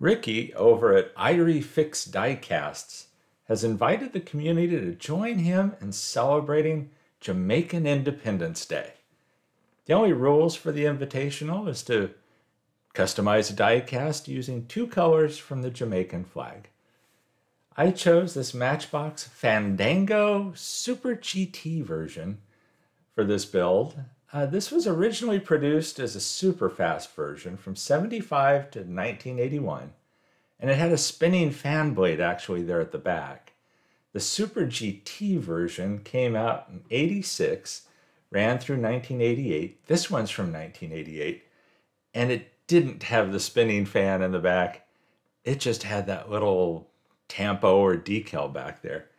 Ricky over at Irie Fix Diecasts has invited the community to join him in celebrating Jamaican Independence Day. The only rules for the invitational is to customize a diecast using two colors from the Jamaican flag. I chose this Matchbox Fandango Super GT version for this build. Uh, this was originally produced as a Superfast version from 75 to 1981, and it had a spinning fan blade actually there at the back. The Super GT version came out in 86, ran through 1988. This one's from 1988, and it didn't have the spinning fan in the back. It just had that little tampo or decal back there.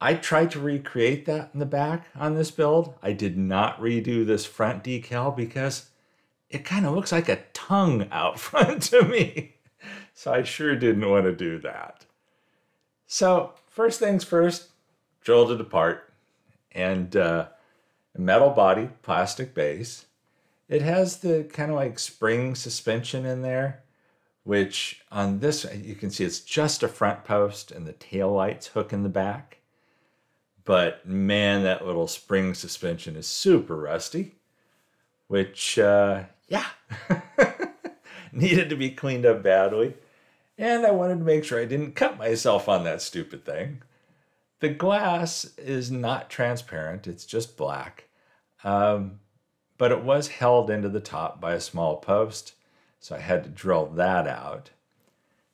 I tried to recreate that in the back on this build. I did not redo this front decal because it kind of looks like a tongue out front to me. So I sure didn't want to do that. So first things first, drilled it apart and uh, metal body, plastic base. It has the kind of like spring suspension in there, which on this, you can see it's just a front post and the tail lights hook in the back. But man, that little spring suspension is super rusty, which, uh, yeah, needed to be cleaned up badly. And I wanted to make sure I didn't cut myself on that stupid thing. The glass is not transparent, it's just black. Um, but it was held into the top by a small post, so I had to drill that out.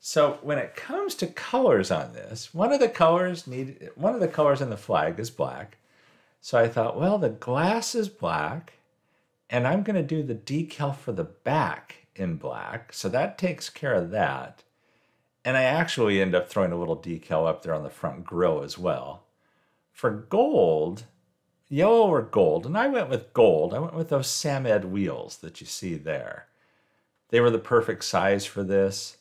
So when it comes to colors on this, one of the colors need one of the colors in the flag is black. So I thought, well, the glass is black, and I'm going to do the decal for the back in black. So that takes care of that. And I actually end up throwing a little decal up there on the front grill as well. For gold, yellow or gold, and I went with gold. I went with those Samed wheels that you see there. They were the perfect size for this.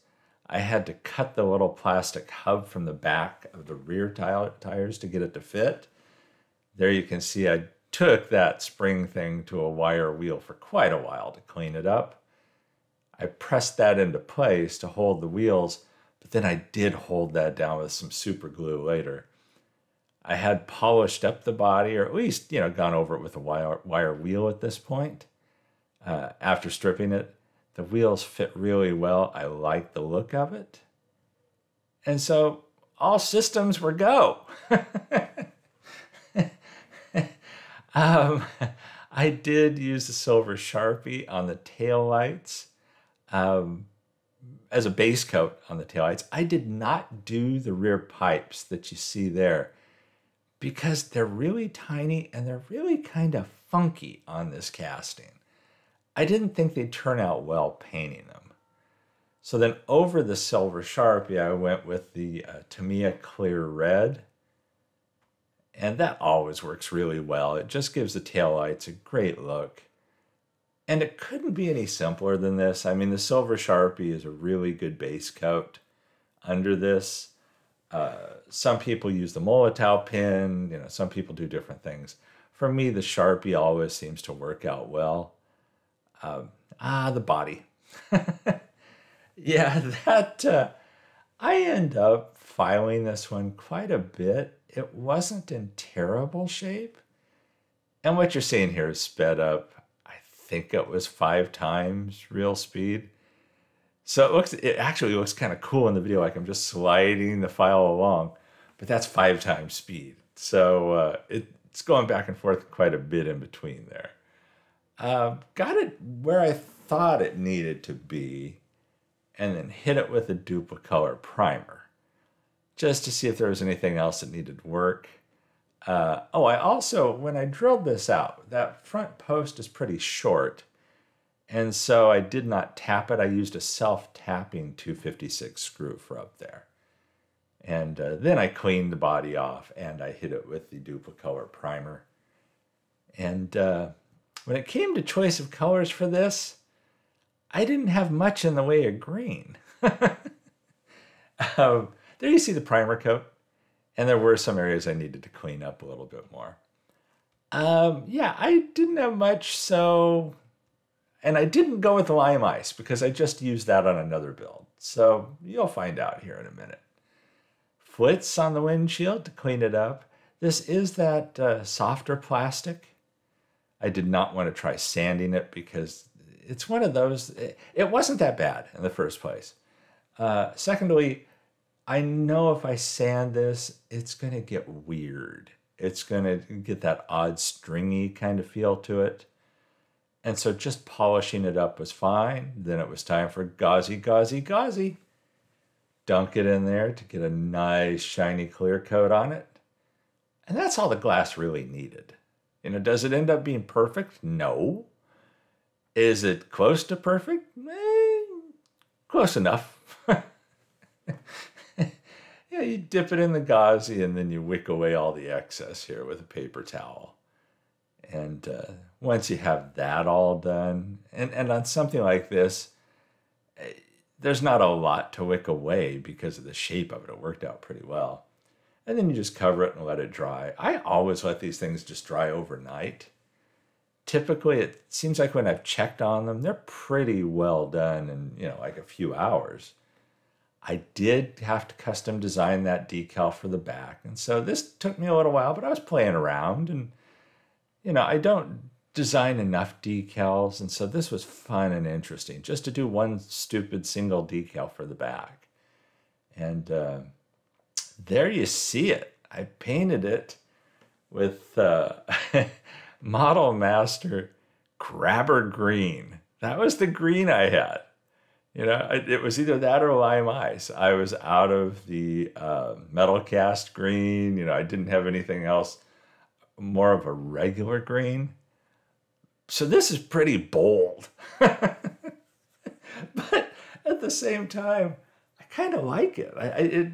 I had to cut the little plastic hub from the back of the rear tires to get it to fit. There you can see I took that spring thing to a wire wheel for quite a while to clean it up. I pressed that into place to hold the wheels, but then I did hold that down with some super glue later. I had polished up the body, or at least, you know, gone over it with a wire, wire wheel at this point uh, after stripping it. The wheels fit really well. I like the look of it. And so all systems were go. um, I did use the silver Sharpie on the tail lights um, as a base coat on the tail lights. I did not do the rear pipes that you see there because they're really tiny and they're really kind of funky on this casting. I didn't think they'd turn out well painting them. So then over the silver Sharpie, I went with the uh, Tamiya Clear Red. And that always works really well. It just gives the taillights a great look. And it couldn't be any simpler than this. I mean, the silver Sharpie is a really good base coat under this. Uh, some people use the Molotow pen, you know, some people do different things. For me, the Sharpie always seems to work out well. Um, ah, the body. yeah, that uh, I end up filing this one quite a bit. It wasn't in terrible shape. And what you're seeing here is sped up. I think it was five times real speed. So it looks, it actually looks kind of cool in the video, like I'm just sliding the file along, but that's five times speed. So uh, it, it's going back and forth quite a bit in between there. Uh, got it where I thought it needed to be, and then hit it with a Duplicolor primer just to see if there was anything else that needed work. Uh, oh, I also, when I drilled this out, that front post is pretty short, and so I did not tap it. I used a self-tapping 256 screw for up there. And uh, then I cleaned the body off and I hit it with the Duplicolor primer. And uh, when it came to choice of colors for this, I didn't have much in the way of green. um, there you see the primer coat, and there were some areas I needed to clean up a little bit more. Um, yeah, I didn't have much, so And I didn't go with lime ice because I just used that on another build. So you'll find out here in a minute. Flitz on the windshield to clean it up. This is that uh, softer plastic. I did not want to try sanding it because it's one of those, it, wasn't that bad in the first place. Uh, secondly, I know if I sand this, it's going to get weird. It's going to get that odd stringy kind of feel to it. And so just polishing it up was fine. Then it was time for gauzy, gauzy, gauzy. Dunk it in there to get a nice shiny clear coat on it. And that's all the glass really needed. You know, does it end up being perfect? No. Is it close to perfect? Eh, close enough. yeah, you dip it in the gauzy and then you wick away all the excess here with a paper towel. And uh, once you have that all done, and, and on something like this, eh, there's not a lot to wick away because of the shape of it. It worked out pretty well. And then you just cover it and let it dry. I always let these things just dry overnight. Typically, it seems like when I've checked on them, they're pretty well done in, you know, like a few hours. I did have to custom design that decal for the back. And so this took me a little while, but I was playing around and you know, I don't design enough decals, and so this was fun and interesting just to do one stupid single decal for the back. And uh, there you see it. I painted it with uh, Model Master Grabber Green. That was the green I had. You know, it was either that or lime ice. I was out of the uh, metal cast green. You know, I didn't have anything else more of a regular green. So this is pretty bold. but at the same time, I kind of like it. I, it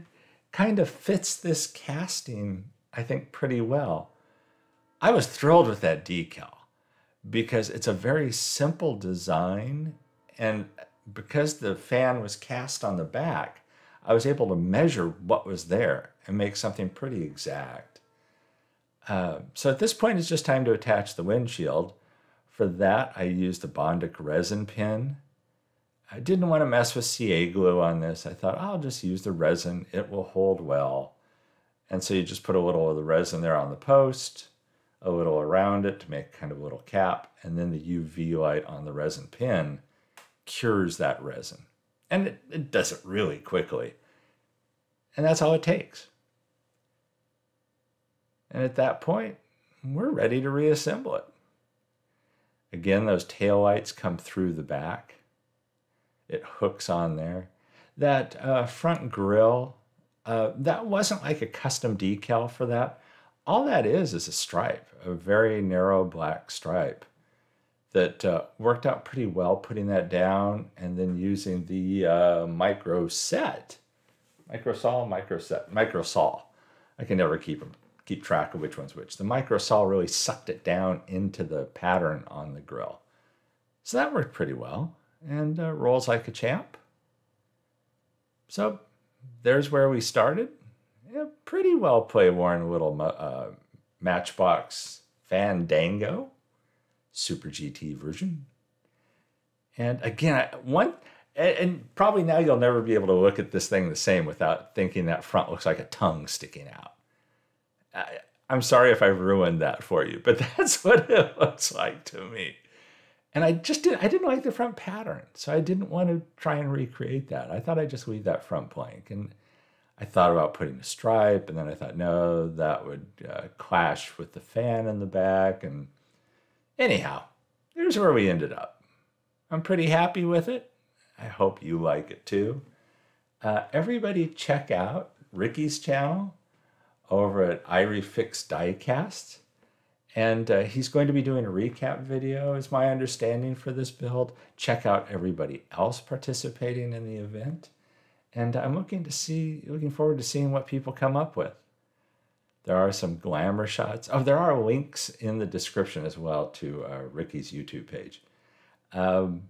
kind of fits this casting, I think, pretty well. I was thrilled with that decal because it's a very simple design. And because the fan was cast on the back, I was able to measure what was there and make something pretty exact. Uh, so at this point, it's just time to attach the windshield. For that, I used a Bondic resin pen. I didn't want to mess with CA glue on this. I thought oh, I'll just use the resin. It will hold well. And so you just put a little of the resin there on the post, a little around it to make kind of a little cap, and then the UV light on the resin pen cures that resin. And it, it does it really quickly. And that's all it takes. And at that point, we're ready to reassemble it. Again, those tail lights come through the back. It hooks on there. That uh, front grill, uh, that wasn't like a custom decal for that. All that is is a stripe, a very narrow black stripe that uh, worked out pretty well putting that down and then using the uh, micro set, micro sol, micro set, micro sol. I can never keep them keep track of which one's which. The micro sol really sucked it down into the pattern on the grill. So that worked pretty well and uh, rolls like a champ. So there's where we started. A pretty well play worn little uh, Matchbox Fandango Super GT version. And again, one and probably now you'll never be able to look at this thing the same without thinking that front looks like a tongue sticking out. I, I'm sorry if I ruined that for you, but that's what it looks like to me. And I just did I didn't like the front pattern, so I didn't want to try and recreate that. I thought I'd just leave that front blank. And I thought about putting a stripe, and then I thought, no, that would uh, clash with the fan in the back. And anyhow, here's where we ended up. I'm pretty happy with it. I hope you like it too. Uh, everybody, check out Ricky's channel over at Irie Fix Diecast. And uh, he's going to be doing a recap video, is my understanding for this build. Check out everybody else participating in the event. And I'm looking to see, looking forward to seeing what people come up with. There are some glamour shots. Oh, there are links in the description as well to uh, Ricky's YouTube page. Um,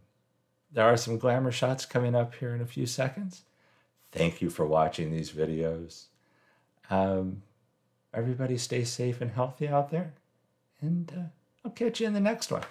there are some glamour shots coming up here in a few seconds. Thank you for watching these videos. Um, everybody stay safe and healthy out there. And uh, I'll catch you in the next one.